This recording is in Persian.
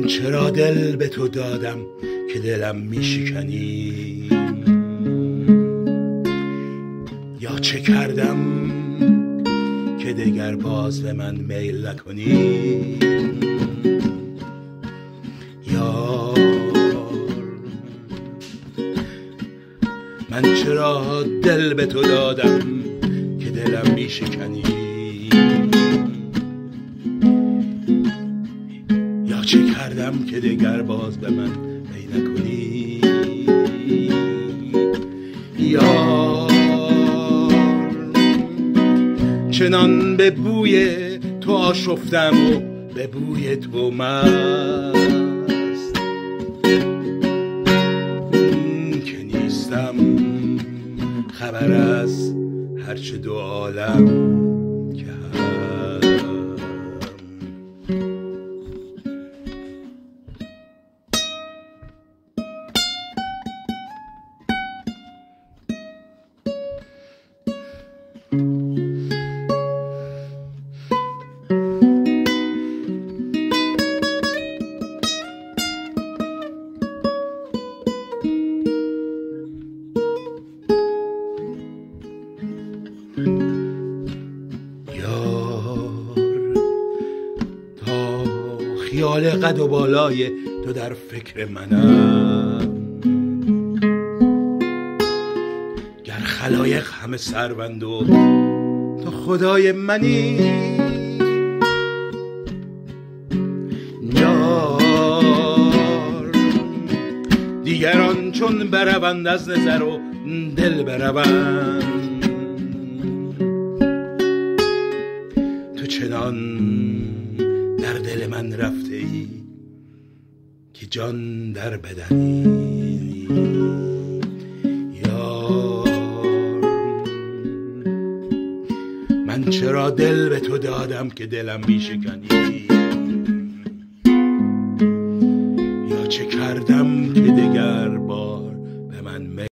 چرا دل به تو دادم که دلم میشکنی یا چه کردم که دگر باز به من میل نکنی؟ یا من چرا دل به تو دادم که دلم میشکنی چه کردم که دگر باز به من می نکنی. یا چنان به بوی تو آشفتم و به بوی تو مست. که نیستم خبر از هرچه دو عالم که هست. خیال قد و بالای تو در فکر منم. گر خلایق همه سربند و تو خدای منی یار دیگران چون بروند از نظر و دل بروند. تو چنان در دل من رفته ای که جان در بدنی. من چرا دل به تو دادم که دلم بیشکنی یا چه کردم که دگر بار به من